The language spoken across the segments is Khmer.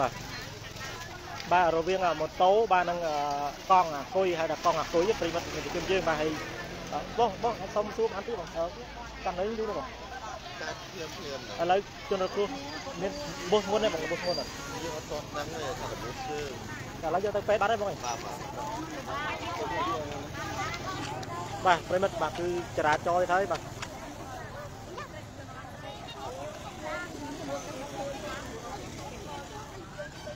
បាទបាទរវាងម៉ូតូបាទនិងកង់អាគុយហៅថាកង់អាគុយប្រិមិត្តជនយើងបាទហើយបងបងសុំសួរបានទីបងកាន់នៅយូរបងកាត់ភ្លាមភ្លាមឥឡូវជនរងគ្រោះមានបុសមុនទេបងបុសមុនអត់យើងអត់ទាន់ដឹងទេថារបួសគឺឥឡូវយកទៅពេទ្យបាត់ហើយបងបាទបាទបាទប្រិមិត្តបាទគឺចរាចរណ៍ទេហើយបាទ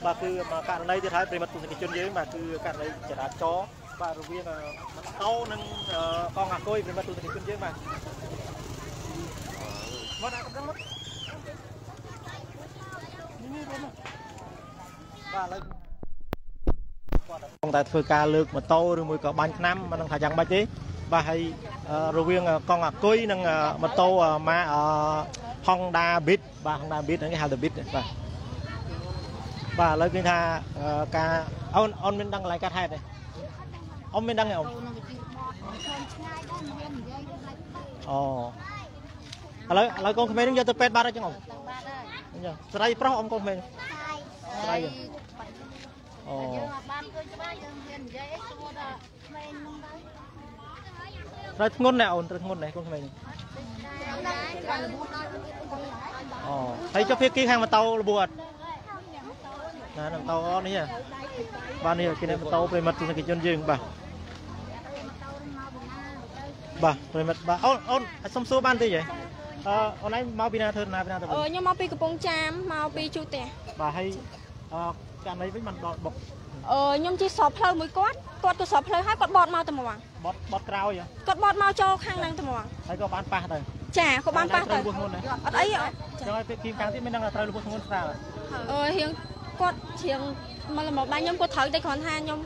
បាទគឺមកករណីទៀតហើយប្រិមិត្តទស្សនិកជនយើងបាទគឺករណីចរាចរណ៍បាទរវាងម៉ូតូនិងកង់អាគុយប្រិមិត្តទស្សនិកជនយើងបាទមកដាក់កំដឹងមកនេះនេះរួមបាទឥឡូវគាត់កំតែធ្វើការលើកម៉ូតូឬមួយក៏បាញ់ថ្នាំមិនដឹងថាយ៉ាងម៉េចទេបាទហើយរវាងកង់អាគុយនិងម៉ូតូម៉ា Honda Beat បាទ Honda Beat ហ្នឹងគេហៅថា Beat បាទ បាទឥឡូវគេថាការអូនអូនមានដឹងកន្លែងកាត់ហេតុទេអូនមានដឹងទេអូនអូឥឡូវឥឡូវកូនក្មេងនឹងយកទៅពេទ្យបាត់ហើយចឹងអូបាត់ហើយចឹងស្រីប្រុសអ៊ំកូនក្មេងស្រីអូយើងបានឃើញច្បាស់យើងហ៊ាននិយាយអីស្រួលដល់ក្មេងនោះទៅត្រូវធ្ងន់ណែអូនត្រូវធ្ងន់ណែកូនក្មេងអូហើយចុះភៀកគីខាងម៉ូតូលបួអត់ ណាម៉ូតូអត់នេះបាទនេះគេម៉ូតូប្រិមិត្តទស្សនិកជនយើងបាទបាទប្រិមិត្តបាទអូនអូនសុំសួរបានទេយីអឺអូនឯងមកពីណាធ្វើណាពីណាទៅវិញអឺខ្ញុំមកពីកំពង់ចាមមកពីជូផ្ទះបាទហើយអឺករណីវិញមិនដល់បុកអឺខ្ញុំជិះស្របផ្លូវមួយគាត់គាត់ក៏ស្របផ្លូវហើយគាត់បត់មកតែមកបត់បត់ក្រោយគាត់បត់មកចូលខាងហ្នឹងតែមកហើយក៏បានប៉ះដែរចាក៏បានប៉ះទៅអត់អីចឹងហើយពេលគីមកាំងទៀតមាននឹងត្រូវលពោះធ្ងន់ស្រាលអឺរៀង គាត់រៀងមកមកបាយខ្ញុំគាត់ត្រូវតែគ្រាន់ថាខ្ញុំ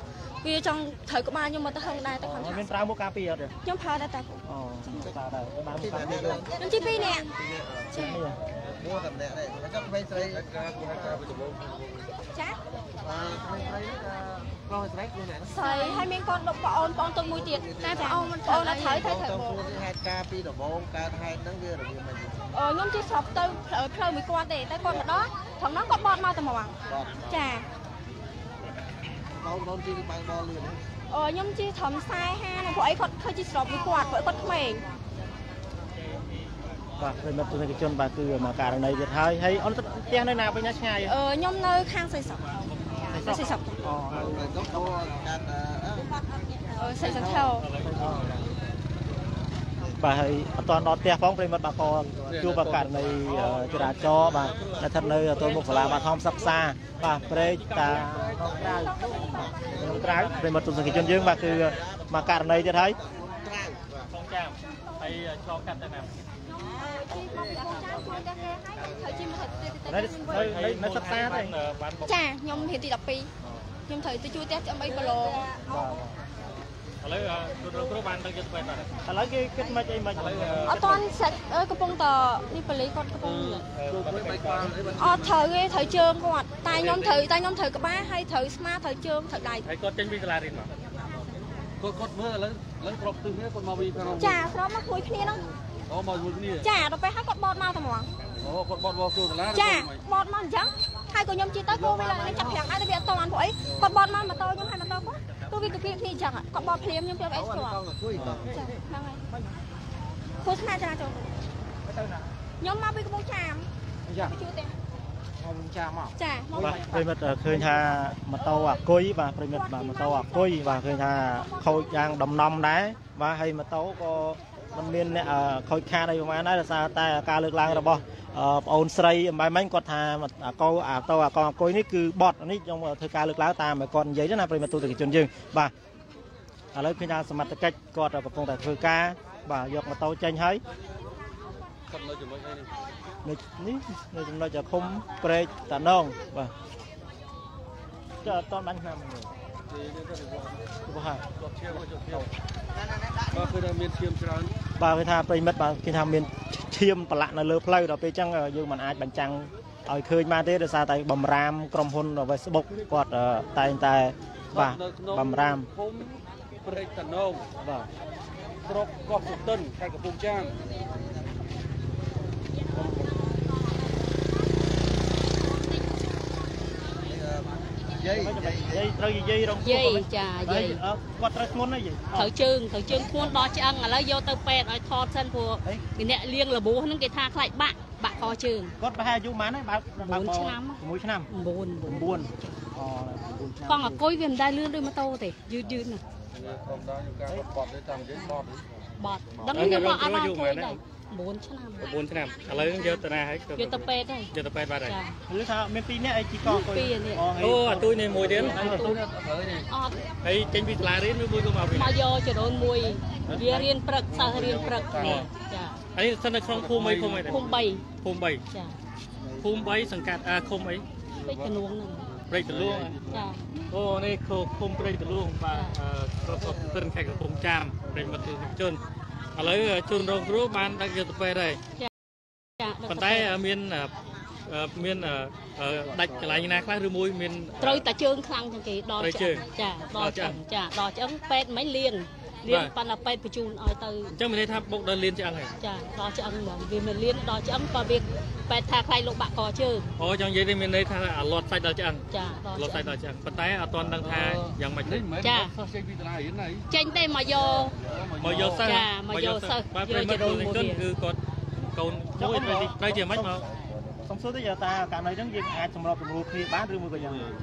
វាចង់ត្រូវក្បាលខ្ញុំមកទៅហឹងដែរតែគាត់មានប្រើមុខការពារអត់ទេខ្ញុំប្រើដែរតែអូប្រើដែរបានមុខការពារខ្ញុំជិះពីរនាក់ចាមួយតែម្នាក់ដែរចាំបីស្រីការគូការពីដំបូងចាអឺស្រីស្រីនេះប្រុសស្រីខ្លួនណាស្រីហើយមានកូនដុកប្អូនប្អូនទុកមួយទៀតតែប្អូនមិនប្អូនអត់ត្រូវត្រូវត្រូវបងហេតុការពីដំបូងកើតហេតុហ្នឹងវារបៀបមិនអឺ ខ្ញុំជិះស្របទៅផ្លូវមួយគាត់ទេតែគាត់មកដល់ត្រង់ហ្នឹងគាត់បត់មកតែមកចាបងបងជិះបើកបលលឿនអឺខ្ញុំជិះត្រឹម45ណាព្រោះអីគាត់ឃើញជិះស្របមួយគាត់ព្រោះគាត់ក្មេងបាទប្រិមិត្តទស្សនិកជនបាទគឺមកករណីទៀតហើយហើយអូនផ្ទះនៅណាវិញណាឆ្ងាយអឺខ្ញុំនៅខាងសីសុខសីសុខអូហើយទៅកាត់អឺសីសុខថោ បាទហើយអត់ទាន់ដល់ផ្ទះផងប្រិមិត្តបាទក៏ជួបករណីចរាចរណ៍បាទដែលស្ថិតនៅទល់មុខសាលាបាធម្មសិក្សាបាទព្រែកតាក្នុងក្រៅក្នុងក្រៅប្រិមិត្តទស្សនិកជនយើងបាទគឺមកករណីទៀតហើយក្រៅផងចាំហើយឆ្លងកាត់ទៅណានៅនៅនៅសិក្សាទេចាខ្ញុំរៀនទី12ខ្ញុំត្រូវទៅជួយផ្ទះចាំ3គីឡូ ឥឡូវគ្រូគ្រូបានទៅយកទៅពេទ្យបាត់ឥឡូវគេគិតមិនអីមិនឥឡូវអត់តាន់សាច់កំពុងតនេះបលីគាត់កំពុងអត់ត្រូវទេត្រូវជើងគាត់តែខ្ញុំត្រូវតែខ្ញុំត្រូវក្បាលហើយត្រូវស្មាត្រូវជើងត្រូវដៃហើយគាត់ចេញពីសាលារៀនមកគាត់គាត់មើលឥឡូវឥឡូវគ្របទិសនេះគាត់មកវិញខាងចាគ្របមកមួយគ្នាហ្នឹងអូមកមួយគ្នាចាដល់ពេលហើយគាត់បត់មកតែហ្មងអូគាត់បត់មកចូលសាលាចាបត់មកអញ្ចឹងហើយក៏ខ្ញុំជិះទៅគោវាឡើងចាប់ប្រាំងដែរតែវាអត់តន់ព្រោះអីគាត់បត់មកម៉ូតូខ្ញុំហើយម៉ូតូគាត់ទោះ វាកាពីគ្នាអញ្ចឹងគាត់បត់ភ្លាមខ្ញុំទៅអីស្គាល់ចាហ្នឹងហើយគូស្មាចរាចរណ៍ខ្ញុំមកពីកំពង់ចាមចាជួយទេមកវិញចាមកចាបាទប្រិមិត្តឃើញថាម៉ូតូអាគុយបាទប្រិមិត្តបាទម៉ូតូអាគុយបាទឃើញថាខូចយ៉ាងដំណំដែរបាទហើយម៉ូតូក៏มันមានអ្នកខូចខាតអីប្រហែលដែរដោយសារតែការលើកឡើងរបស់ ប្អូនស្រីអំបែម៉េចគាត់ថាអាកោអាតោអាកោអគុយនេះគឺបត់នេះខ្ញុំធ្វើការលើកឡើងតាមគាត់និយាយទៅណាប្រិមត្តទូតជនយើងបាទឥឡូវឃើញថាសមត្ថកិច្ចគាត់កំពុងតែធ្វើការបាទយកម៉ូតូចេញហើយគាត់នៅជាមួយអីនេះនេះនៅចំណុចឃុំព្រែកតាណងបាទចើអត់តបាញ់ឆ្នាំនេះទីនេះទៅទៅហាគាត់ឈាមគាត់ឈាមបាទគឺថាមានឈាមច្រើនបាទគេថាប្រិមិត្តបាទគេថាមាន ឈាមប្រឡាក់នៅលើផ្លូវដល់ពេលអញ្ចឹងយើងមិនអាចបញ្ចាំងឲ្យឃើញបានទេដោយសារតែបំរាមក្រុមហ៊ុន Facebook គាត់តែងតែបាទបំរាមភូមិព្រែកតនងបាទស្រុកកោះសុទិនខេត្តកំពង់ចាម យាយមិនចាំយាយត្រូវនិយាយរងយាយចាយាយគាត់ត្រូវធ្ងន់ណាយាយត្រូវជើងត្រូវជើងខ្លួនដល់ឆ្អឹងឥឡូវយកទៅពេទ្យឲ្យថតសិនព្រោះគេអ្នកលៀងរបួសហ្នឹងគេថាខ្លាចបាក់បាក់កជើងគាត់ប្រហែលអាយុប៉ុន្មានហើយបើ9ឆ្នាំ6ឆ្នាំ9 9អូ9ឆ្នាំកង់អគុយវាមិនដែលលឿនដូចម៉ូតូទេយឺតយឺតណាកុំដល់យកការបត់ទៅតាមនិយាយបត់បត់ដឹងខ្ញុំមកអត់បានធ្វើដែរ 9ឆ្នាំ9ឆ្នាំឥឡូវយកទៅណាហើយយកទៅពេទ្យហើយយកទៅពេទ្យបាត់ហើយចាឬថាមាន2នាក់អីជីកអង្គុយពីរនាក់អូអាទូចនេះមួយទៀតអាទូចអត់ហើយចេញពីសាលារៀនឬមួយក៏មកពីមកយកចរូនមួយវារៀនព្រឹកសិស្សរៀនព្រឹកនេះចាហើយស្ថិតនៅក្នុងភូមិអីភូមិអីភូមិ3ភូមិចា3ភូមិ3សង្កាត់អាឃុំអីពេជ្រកនួងហ្នឹងព្រៃតលួងចាអូនេះឃុំឃុំព្រៃតលួងបាទអឺគ្រប់ស្ទិនខេត្តកំពង់ចាមព្រៃមិត្តជន ឥឡូវជនរងគ្រោះបានដឹកយកទៅពេទ្យហើយចាប៉ុន្តែមានអឺអឺមានអឺអឺដាច់កន្លែងណាខ្លះឬមួយមានត្រូវតែជើងខ្លាំងជាងគេដល់ត្រូវឆ្ជើអឹងងចាដល់ដល់ឆ្ឆ្អឹអឹងងចាដល់ឆ្អឹងពេទ្យមិនលៀងលៀងបាទប៉ុន្តែពេទ្យបញ្ជូនឲ្យទៅអញ្ចឹងមានន័យថាបុកដល់លៀនឆ្អឹងហើយចាដល់ឆ្អឹងហ្មងវាមិនលៀនដល់ឆ្អឹងក៏វាពេទ្យថាខ្លាចលោកបាក់កជើងអូចង់និយាយនេះមានន័យថាអាលាត់សាច់ដល់ឆ្អឹងចាដល់លាត់ឆ្អឹសាច់ងដល់ឆ្អឹងប៉ុន្តែអត់ទាន់ដឹងថាយ៉ាងម៉េចទេចាសិស្សចេញពីតារារៀនហើយចេញទេមកយក មកយកសិស្សចាមកយកសិស្សបាទយកប្រិមត្តចរូគូនលិមួយជនវាគឺគាត់កូនមួយទៅទៅជាមិនមកសុំសួរទៅយកតាករណីហ្នឹងយើងអាចសម្របសម្រួលគ្នាបានឬមួយក៏យ៉ាងអត់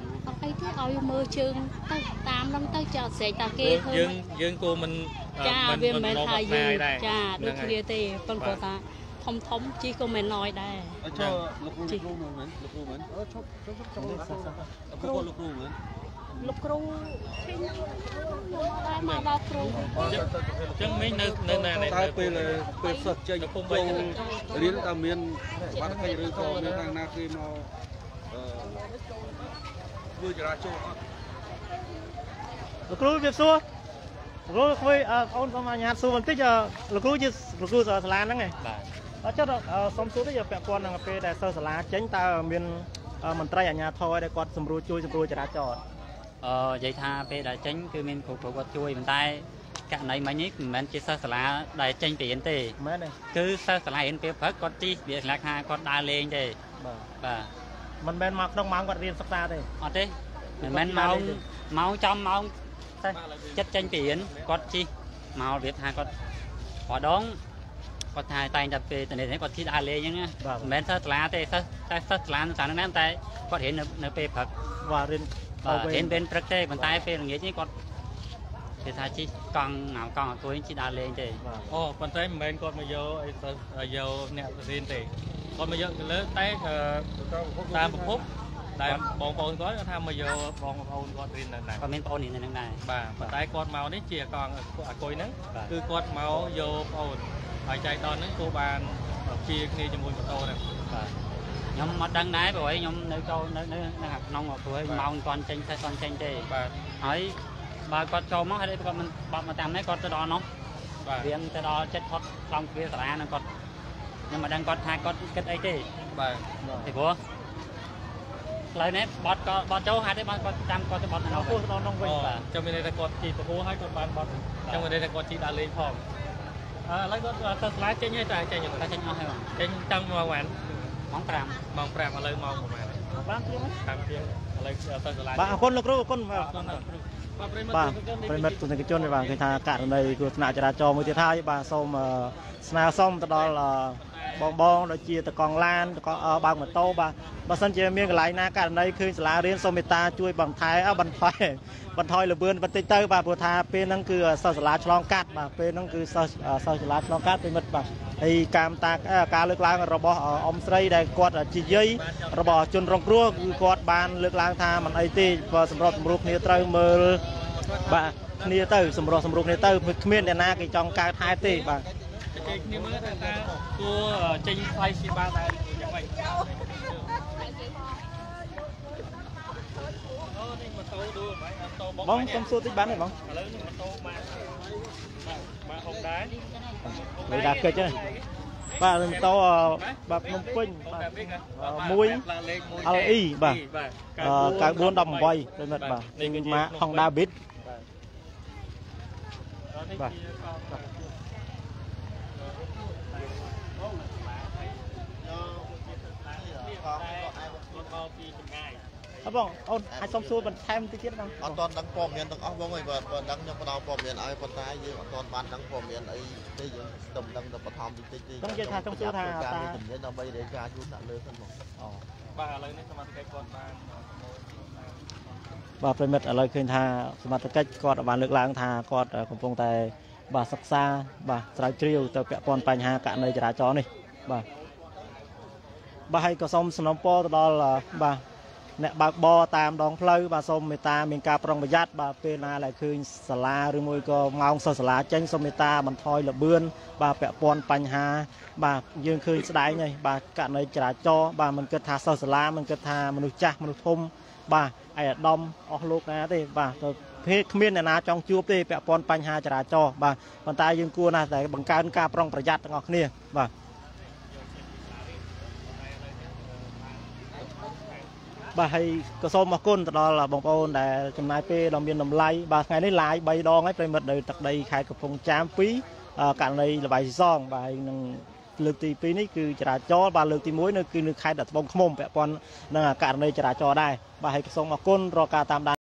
អីទេឲ្យមើលជើងទៅតាមហ្នឹងទៅចាស្រែកតាគេធ្វើយើងយើងគួរមិនចាវាមិនមែនថាយើងដែរចាដូចគ្នាទេទេប៉ុន្តែគាត់ថាធំធំជីក៏មិនណយដែរអត់ចូលលោកគ្រូលោកគ្រូមើលមែនលោកគ្រូមែនអឺឈប់ឈប់ឈប់ចូលលោកគ្រូគ្រូលោកគ្រូមែន លោកគ្រូឈិញដែរមកដល់គ្រូអញ្ចឹងមិញនៅនៅណានៅតែពេលពេលសិស្សចេញចូលរៀនតែមានបាត់កិច្ចឬក៏មានខាងណាគេមកអឺធ្វើចរាចរណ៍អត់លោកគ្រូវាសួរលោកគ្រូក្មួយអឺបងអូនសូមអនុញ្ញាតសួរបន្តិចអឺលោកគ្រូជាលោកគ្រូសាលាហ្នឹងឯងបាទអត់ចុះអឺសូមសួរទៅយកពាក់ព័ន្ធនឹងពេលដែលសិស្សសាលាចេញតើមានអឺមន្ត្រីអាជ្ញាធរដែលគាត់សម្រួលជួយសម្រួលចរាចរណ៍ អឺនិយាយថាពេលដែលចេញគឺមានគ្រូគ្រូគាត់ជួយប៉ុន្តែករណីមិញនេះមិនមែនជាសិស្សសាលាដែលចេញពីរៀនទេមែនទេគឺសិស្សសាលារៀនពេលព្រឹកគាត់ជិះវាស្លាកថាគាត់ដើរលេងទេបាទបាទមិនមែនមកក្នុងម៉ោងគាត់រៀនសិក្សាទេអត់ទេមិនមែនម៉ោងម៉ោងចំម៉ោងតែចិត្តចេញពីរៀនគាត់ជិះមករបៀបថាគាត់រដង គាត់ថាតែងតែពេលទៅនេះគាត់ជិះដើរលេងអញ្ចឹងណាបាទមិនមែនសិស្សសាលាទេសិស្សតែសិស្សសាលានៅសាលាហ្នឹងតែគាត់រៀននៅនៅពេលព្រឹកបាទរៀនបាទវេរៀនពេលព្រឹកទេប៉ុន្តែពេលល្ងាចនេះគាត់គេថាជិះកង់មកកង់អង្គុយជិះដើរលេងទេបាទអូប៉ុន្តែមិនមែនគាត់មកយកអីទៅយកអ្នករៀនទេគាត់មកយកទៅលើតែអឺតាមប្រភពដែលបងប្អូនគាត់គាត់ថាមកយកបងប្អូនគាត់រៀននៅណាគាត់មានបងប្អូនរៀននៅហ្នឹងដែរបាទប៉ុន្តែគាត់មកនេះជាកង់អាគុយហ្នឹងបាទគឺគាត់មកយកប្អូន ហើយចែកដល់ហ្នឹងគោបានជាគ្នាជាមួយម៉ូតូហ្នឹងបាទខ្ញុំមកដឹងដែរព្រោះឲ្យខ្ញុំនៅចូលនៅនៅនៅខាងក្នុងព្រោះឲ្យម៉ោងគាត់ចេញតែគាត់ចេញទេបាទហើយបើគាត់ចូលមកហើយគាត់មិនបត់មកតាមនេះគាត់ទៅដល់នោះបាទរៀងទៅដល់ចិត្តគាត់ឡងគ្រាសាលានឹងគាត់ខ្ញុំមិនដឹងគាត់ថាគាត់គិតអីទេបាទពីព្រោះផ្លូវនេះបត់ក៏បត់ចូលហេតុទេបត់គាត់ចាំគាត់ទៅបត់នៅនោះពោះដល់ក្នុងវិញអូបាទចាំមានន័យថាគាត់ជីពពោះហើយគាត់បានបត់ចាំមានន័យថាគាត់ជីដើរលេងផងអឺ ឥឡូវគាត់ទៅស្លាយចេញហើយតែចេញតែចេញអស់ហើយបងចេញតាំងមកបានម៉ោង5ម៉ោង5ឥឡូវម៉ោងប្រហែលបានទៀតតាមជាងឥឡូវទៅសាលាបាទអរគុណលោកគ្រូអរគុណបាទបាទប្រិមត្តបាទប្រិមិត្តទស្សនិកជនបាទឃើញថាករណីគ្រោះថ្នាក់ចរាចរណ៍មួយទៀតហើយបាទសូមអឺស្នើសុំទៅដល់អឺ បងបងដូចជាតកង់ឡានតកង់អឺបើកម៉ូតូបាទបើសិនជាមានកន្លែងណាករណីឃើញសាលារៀនសូមមេត្តាជួយបន្ថែអឺបន្ថយបន្ថយលបឿនបន្តិចទៅបាទព្រោះថាពេលហ្នឹងគឺសិស្សសាលាឆ្លងកាត់បាទពេលហ្នឹងគឺសិស្សអឺសិស្សសាលាឆ្លងកាត់ប្រិមិត្តបាទហើយការតាអឺការលើកឡើងរបស់អឺអ៊ំស្រីដែលគាត់ជាយាយរបស់ជនរងគ្រោះគឺគាត់បានលើកឡើងថាមិនអីទេបើសម្របសម្រួលគ្នាត្រូវមើលបាទគ្នាទៅសម្រោះសម្រួលគ្នាទៅគ្មានអ្នកណាគេចង់កើតហេតុទេបាទ គេគ្នាមើលថាតើគួរចេញថ្លៃស៊ីបាដែរយ៉ាងម៉េចអូនេះម៉ូតូดูបាយម៉ូតូបងសុំសួរតិចបានទេបងឥឡូវនេះម៉ូតូមកបាទមកហុកដែរលេខដាក់កិច្ចហ្នឹងបាទម៉ូតូអឺបាទភ្នំពេញបាទមួយ LE បាទអឺ9418ប្រិមិត្តបាទនេះគឺម៉ាក Honda Beat បាទ មកពីចម្ងាយ អត់ បងអូនអាចសុំសួរបន្ថែមតិចទៀតបងអត់ទាន់ដឹងព័ត៌មានទាំងអស់បងអើយបើបើដឹងខ្ញុំផ្ដល់ព័ត៌មានឲ្យប៉ុន្តែយើងអត់ទាន់បានដឹងព័ត៌មានអីទេយើងស្ទឹមដឹងតែបឋមតិចតិចទេខ្ញុំនិយាយថាចង់សួរថាការតានេះជំនាញដើម្បីរាយការណ៍ជូនដាក់លើសិនបងអូបាទឥឡូវនេះសមាជិកគាត់បានបាទប្រិមិត្តឥឡូវឃើញថាសមត្ថកិច្ចគាត់បានលើកឡើងថាគាត់កំពុងតែបាទសិក្សាបាទស្រាវជ្រាវទៅពាក់ព័ន្ធបញ្ហាករណីចរាចរណ៍នេះបាទបាទហើយក៏សូមសំណូមពរទៅដល់បាទ អ្នកបើកបរតាមដងផ្លូវបាទសូមមេត្តាមានការប្រុងប្រយ័ត្នបាទពេលណាដែលឃើញសាលាឬមួយក៏ម៉ោងសិស្សសាលាចេញសូមមេត្តាបន្ថយល្បឿនបាទពាក់ព័ន្ធបញ្ហា បាទយើងឃើញស្ដែងហើយបាទករណីចរាចរណ៍បាទមិនគិតថាសិស្សសាលាមិនគិតថាមនុស្សចាស់មនុស្សធំបាទឯអាដាមអស់លោកណាទេបាទទៅភេទគ្មានអ្នកណាចង់ជួបទេពាក់ព័ន្ធបញ្ហាចរាចរណ៍បាទប៉ុន្តែយើងគួរណាស់តែបង្កើនការប្រុងប្រយ័ត្នទាំងអស់គ្នាបាទ បាទហើយក៏សូមអរគុណទៅដល់បងប្អូនដែលចំណាយពេលដ៏មានតម្លៃបាទថ្ងៃនេះឡាយ3ដងហើយប្រិមិត្តនៅទឹកដីខេត្តកំពង់ចាម2ករណីលបៃស៊ីសងបាទហើយនឹងលើកទី2នេះគឺចរាចរណ៍បាទលើកទី1នៅគឺនៅខេត្តត្បូងឃ្មុំពាក់ព័ន្ធនឹងករណីចរាចរណ៍ដែរបាទហើយក៏សូមអរគុណរកការតាមដាន